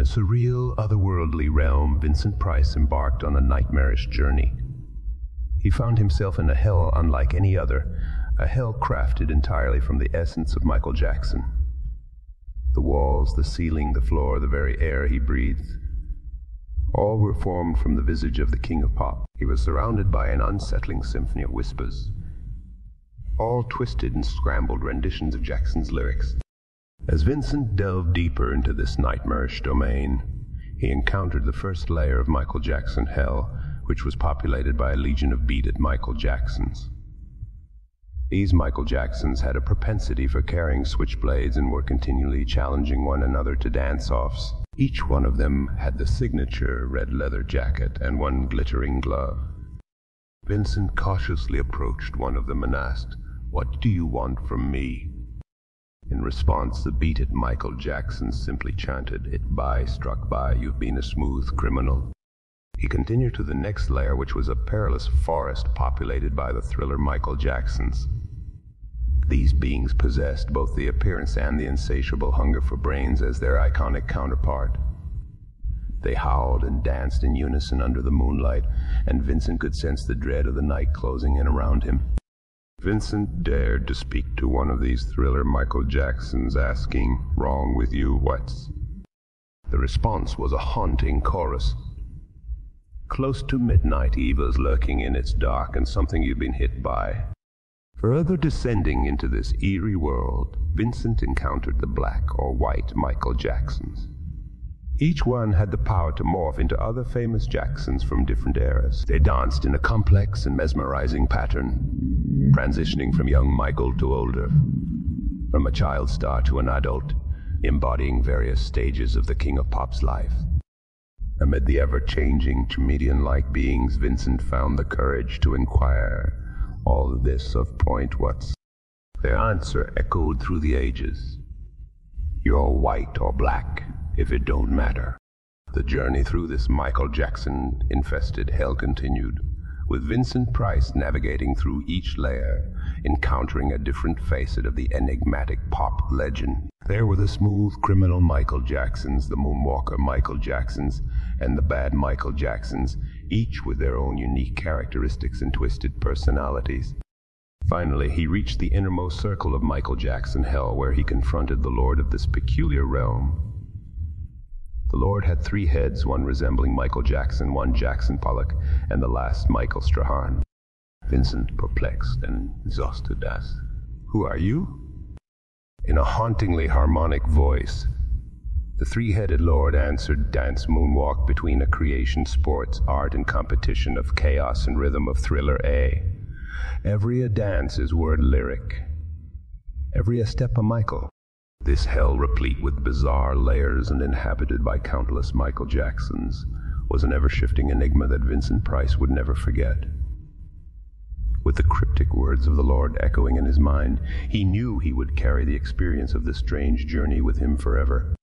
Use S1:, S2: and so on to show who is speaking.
S1: In a surreal, otherworldly realm, Vincent Price embarked on a nightmarish journey. He found himself in a hell unlike any other, a hell crafted entirely from the essence of Michael Jackson. The walls, the ceiling, the floor, the very air he breathed, all were formed from the visage of the king of pop. He was surrounded by an unsettling symphony of whispers, all twisted and scrambled renditions of Jackson's lyrics. As Vincent delved deeper into this nightmarish domain, he encountered the first layer of Michael Jackson hell, which was populated by a legion of Beat Michael Jacksons. These Michael Jacksons had a propensity for carrying switchblades and were continually challenging one another to dance-offs. Each one of them had the signature red leather jacket and one glittering glove. Vincent cautiously approached one of them and asked, What do you want from me? In response, the Beat It Michael Jackson simply chanted, It by, struck by, you've been a smooth criminal. He continued to the next layer, which was a perilous forest populated by the thriller Michael Jacksons. These beings possessed both the appearance and the insatiable hunger for brains as their iconic counterpart. They howled and danced in unison under the moonlight, and Vincent could sense the dread of the night closing in around him. Vincent dared to speak to one of these thriller Michael Jacksons, asking, Wrong with you, what's? The response was a haunting chorus. Close to midnight, evil's lurking in its dark, and something you've been hit by. Further descending into this eerie world, Vincent encountered the black or white Michael Jacksons. Each one had the power to morph into other famous Jacksons from different eras. They danced in a complex and mesmerizing pattern, transitioning from young Michael to older, from a child star to an adult, embodying various stages of the King of Pop's life. Amid the ever-changing chameleon-like beings, Vincent found the courage to inquire all this of Point What's. Their answer echoed through the ages. You're white or black, if it don't matter. The journey through this Michael Jackson infested hell continued, with Vincent Price navigating through each layer, encountering a different facet of the enigmatic pop legend. There were the smooth criminal Michael Jacksons, the moonwalker Michael Jacksons, and the bad Michael Jacksons, each with their own unique characteristics and twisted personalities. Finally, he reached the innermost circle of Michael Jackson hell, where he confronted the lord of this peculiar realm. The lord had three heads, one resembling Michael Jackson, one Jackson Pollock, and the last Michael Strahan. Vincent, perplexed and exhausted, asked, Who are you? In a hauntingly harmonic voice, the three-headed lord answered dance moonwalk between a creation sports art and competition of chaos and rhythm of thriller A. Every a dance is word lyric. Every a step a Michael. This hell replete with bizarre layers and inhabited by countless Michael Jacksons was an ever-shifting enigma that Vincent Price would never forget. With the cryptic words of the Lord echoing in his mind, he knew he would carry the experience of this strange journey with him forever.